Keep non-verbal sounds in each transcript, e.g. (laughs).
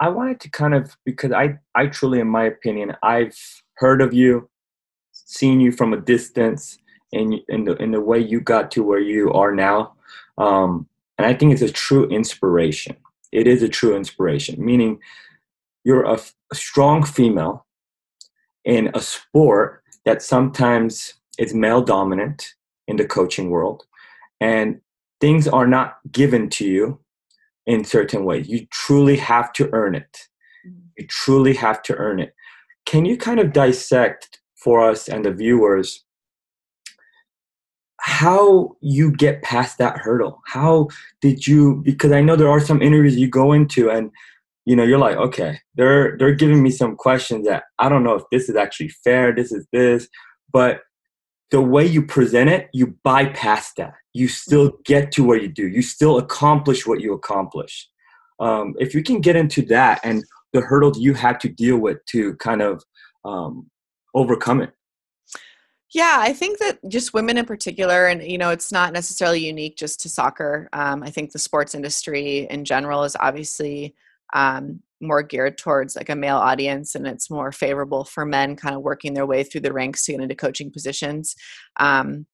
I wanted to kind of because I I truly, in my opinion, I've heard of you, seen you from a distance, and in the in the way you got to where you are now, um, and I think it's a true inspiration. It is a true inspiration, meaning you're a, a strong female in a sport that sometimes is male dominant in the coaching world, and things are not given to you in certain ways. You truly have to earn it. Mm-hmm. You truly have to earn it. Can you kind of dissect for us and the viewers how you get past that hurdle? How did you because I know there are some interviews you go into and you know you're like okay they're they're giving me some questions that I don't know if this is actually fair this is this but the way you present it, you bypass that. You still get to where you do. You still accomplish what you accomplish. Um, if you can get into that and the hurdles you had to deal with to kind of um, overcome it. Yeah, I think that just women in particular, and you know, it's not necessarily unique just to soccer. Um, I think the sports industry in general is obviously um, more geared towards like a male audience and it's more favorable for men kind of working their way through the ranks to get into coaching positions. Um,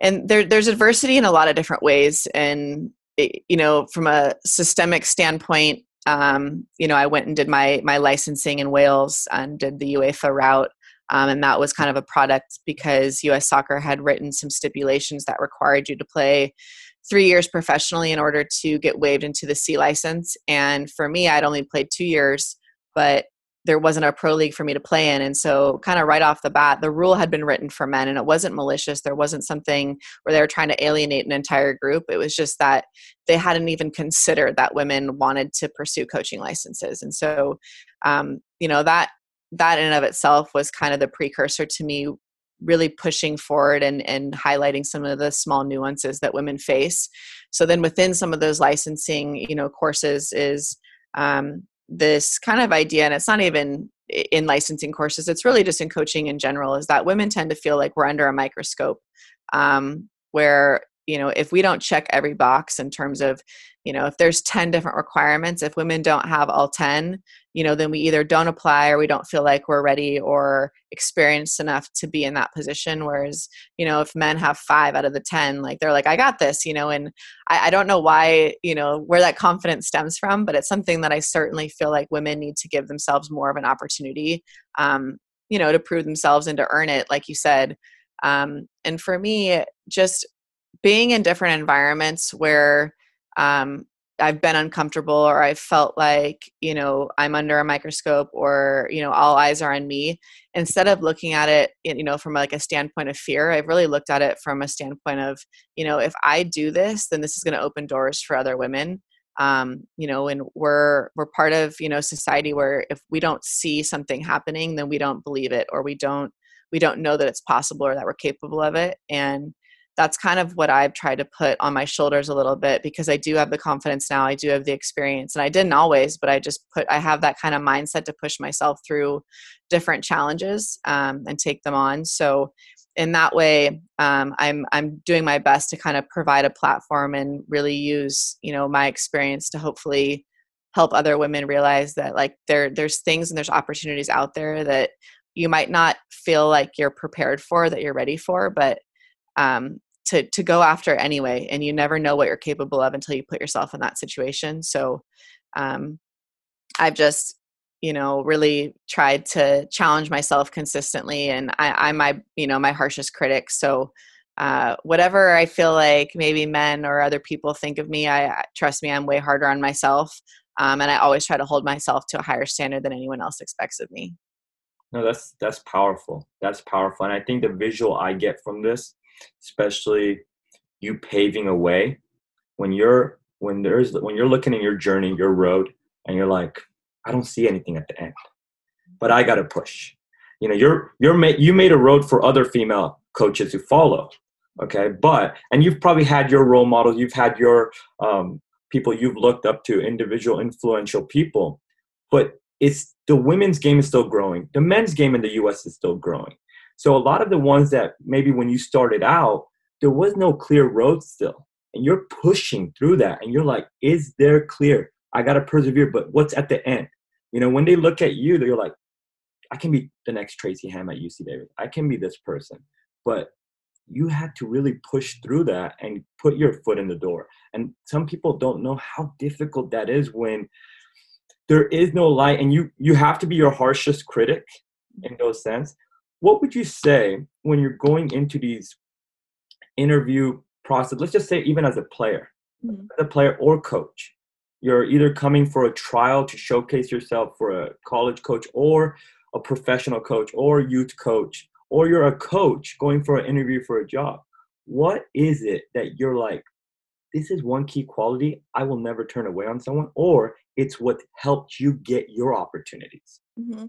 and there, there's adversity in a lot of different ways and it, you know from a systemic standpoint um, you know i went and did my my licensing in wales and did the uefa route um, and that was kind of a product because us soccer had written some stipulations that required you to play three years professionally in order to get waived into the C license. And for me, I'd only played two years, but there wasn't a pro league for me to play in. And so, kind of right off the bat, the rule had been written for men and it wasn't malicious. There wasn't something where they were trying to alienate an entire group. It was just that they hadn't even considered that women wanted to pursue coaching licenses. And so, um, you know, that that in and of itself was kind of the precursor to me really pushing forward and, and highlighting some of the small nuances that women face. So then within some of those licensing, you know, courses is um, this kind of idea, and it's not even in licensing courses, it's really just in coaching in general, is that women tend to feel like we're under a microscope. Um, where you know if we don't check every box in terms of you know if there's 10 different requirements if women don't have all 10 you know then we either don't apply or we don't feel like we're ready or experienced enough to be in that position. Whereas you know if men have five out of the 10 like they're like i got this you know and I, I don't know why you know where that confidence stems from but it's something that i certainly feel like women need to give themselves more of an opportunity um, you know to prove themselves and to earn it like you said. Um, and for me just being in different environments where um, I've been uncomfortable or I felt like, you know, I'm under a microscope or, you know, all eyes are on me. Instead of looking at it, you know, from like a standpoint of fear, I've really looked at it from a standpoint of, you know, if I do this, then this is going to open doors for other women. Um, you know, and we're we're part of, you know, society where if we don't see something happening, then we don't believe it or we don't we don't know that it's possible or that we're capable of it. And that's kind of what I've tried to put on my shoulders a little bit because I do have the confidence now. I do have the experience, and I didn't always, but I just put I have that kind of mindset to push myself through different challenges um, and take them on. So in that way, um, I'm I'm doing my best to kind of provide a platform and really use you know my experience to hopefully help other women realize that like there there's things and there's opportunities out there that you might not feel like you're prepared for that you're ready for but um, to to go after anyway and you never know what you're capable of until you put yourself in that situation so um, i've just you know really tried to challenge myself consistently and I, i'm my you know my harshest critic so uh, whatever i feel like maybe men or other people think of me i trust me i'm way harder on myself um, and i always try to hold myself to a higher standard than anyone else expects of me. No that's that's powerful. That's powerful and i think the visual i get from this especially you paving a way. When you're when there's when you're looking at your journey your road and you're like i don't see anything at the end but i gotta push. You know you're you're made you made a road for other female coaches to follow okay? But and you've probably had your role models you've had your um, people you've looked up to individual influential people but it's the women's game is still growing the men's game in the us is still growing so a lot of the ones that maybe when you started out, there was no clear road still. And you're pushing through that and you're like, is there clear? I got to persevere, but what's at the end? You know, when they look at you, they're like, I can be the next Tracy Hamm at UC Davis. I can be this person. But you had to really push through that and put your foot in the door. And some people don't know how difficult that is when there is no light and you you have to be your harshest critic in those sense. What would you say when you're going into these interview process? Let's just say even as a player, mm-hmm. as a player or coach, you're either coming for a trial to showcase yourself for a college coach or a professional coach or youth coach or you're a coach going for an interview for a job what is it that you're like this is one key quality i will never turn away on someone or it's what helped you get your opportunities mm-hmm.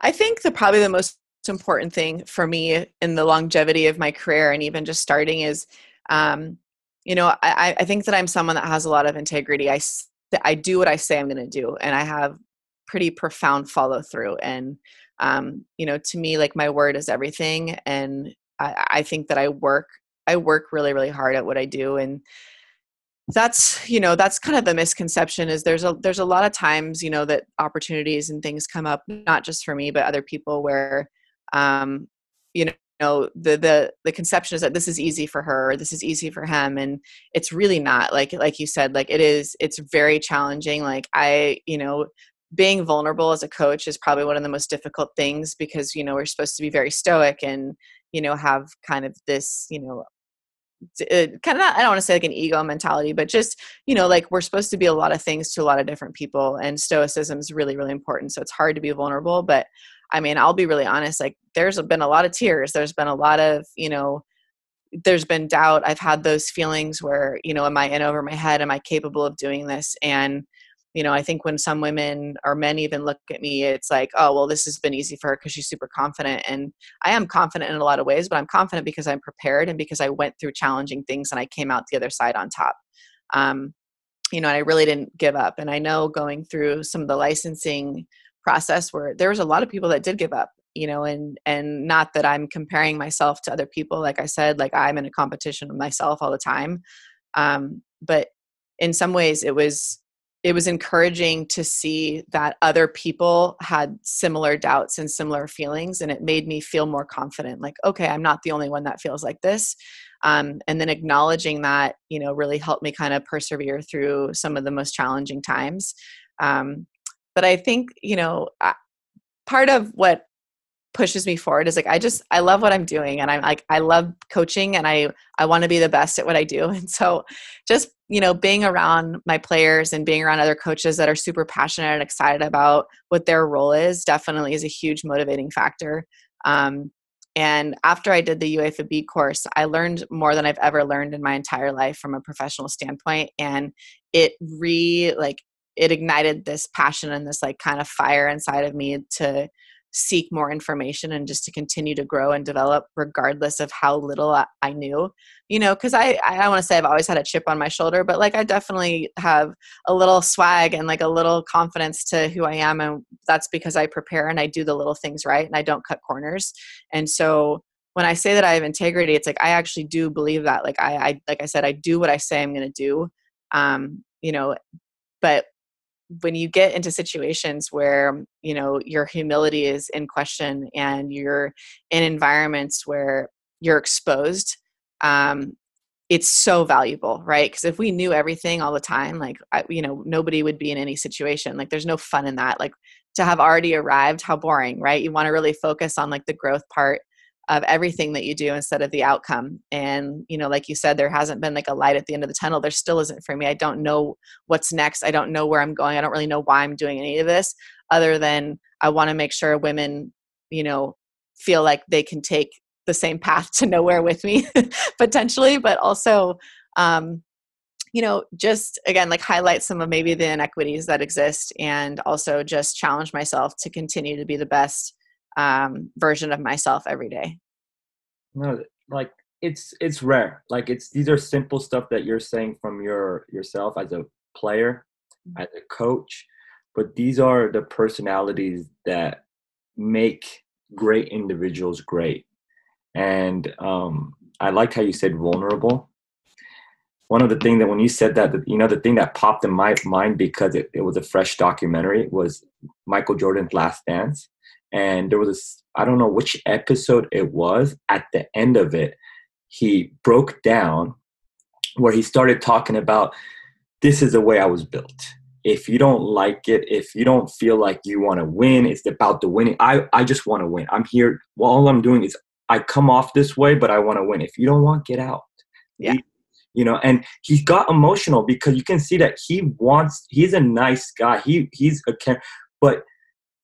i think the probably the most important thing for me in the longevity of my career and even just starting is um, you know I, I think that i'm someone that has a lot of integrity. I i do what i say i'm going to do and i have pretty profound follow through and um, you know to me like my word is everything and I, I think that i work i work really really hard at what i do. And that's you know that's kind of the misconception is there's a there's a lot of times you know that opportunities and things come up not just for me but other people where um you know the the the conception is that this is easy for her this is easy for him and it's really not like like you said like it is it's very challenging like i you know being vulnerable as a coach is probably one of the most difficult things because you know we're supposed to be very stoic and you know have kind of this you know uh, kind of not, I don't want to say like an ego mentality, but just, you know, like we're supposed to be a lot of things to a lot of different people and stoicism is really, really important. So it's hard to be vulnerable, but I mean, I'll be really honest, like there's been a lot of tears. There's been a lot of, you know, there's been doubt. I've had those feelings where, you know, am I in over my head? Am I capable of doing this? And you know i think when some women or men even look at me it's like oh well this has been easy for her because she's super confident and i am confident in a lot of ways but i'm confident because i'm prepared and because i went through challenging things and i came out the other side on top um, you know and i really didn't give up and i know going through some of the licensing process where there was a lot of people that did give up you know and and not that i'm comparing myself to other people like i said like i'm in a competition with myself all the time um, but in some ways it was it was encouraging to see that other people had similar doubts and similar feelings and it made me feel more confident like okay i'm not the only one that feels like this um, and then acknowledging that you know really helped me kind of persevere through some of the most challenging times um, but i think you know part of what pushes me forward is like i just i love what i'm doing and i'm like i love coaching and i i want to be the best at what i do (laughs) and so just you know being around my players and being around other coaches that are super passionate and excited about what their role is definitely is a huge motivating factor um, and after i did the uefa b course i learned more than i've ever learned in my entire life from a professional standpoint and it re like it ignited this passion and this like kind of fire inside of me to seek more information and just to continue to grow and develop regardless of how little I, knew you know because i i want to say i've always had a chip on my shoulder but like i definitely have a little swag and like a little confidence to who i am and that's because i prepare and i do the little things right and i don't cut corners and so when i say that i have integrity it's like i actually do believe that like i, I like i said i do what i say i'm going to do um you know but when you get into situations where you know your humility is in question and you're in environments where you're exposed um, it's so valuable right? Because if we knew everything all the time like I, you know nobody would be in any situation like there's no fun in that like to have already arrived how boring right? You want to really focus on like the growth part of everything that you do instead of the outcome and you know like you said there hasn't been like a light at the end of the tunnel. There still isn't for me. I don't know what's next. I don't know where i'm going. I don't really know why i'm doing any of this other than i want to make sure women you know feel like they can take the same path to nowhere with me (laughs) potentially but also um you know just again like highlight some of maybe the inequities that exist and also just challenge myself to continue to be the best um, version of myself every day. No, like it's it's rare. Like it's these are simple stuff that you're saying from your yourself as a player, mm-hmm. as a coach, but these are the personalities that make great individuals great. And um, I liked how you said vulnerable. one of the things that when you said that, you know, the thing that popped in my mind because it, it was a fresh documentary was Michael Jordan's Last Dance. And there was this, I don't know which episode it was. At the end of it, he broke down where he started talking about this is the way I was built. If you don't like it, if you don't feel like you want to win, it's about the winning. I, I just want to win. I'm here. Well, all I'm doing is I come off this way, but I want to win. If you don't want, get out. Yeah you know and he got emotional because you can see that he wants he's a nice guy he he's a but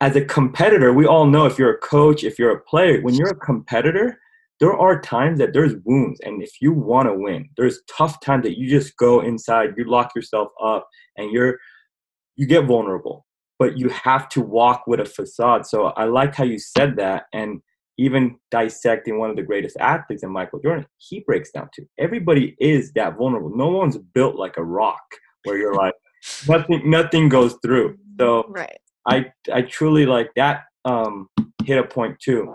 as a competitor we all know if you're a coach if you're a player when you're a competitor there are times that there's wounds and if you want to win there's tough times that you just go inside you lock yourself up and you're you get vulnerable but you have to walk with a facade so i like how you said that and even dissecting one of the greatest athletes in Michael Jordan, he breaks down too. Everybody is that vulnerable. No one's built like a rock where you're like (laughs) nothing nothing goes through. So right. I I truly like that um hit a point too.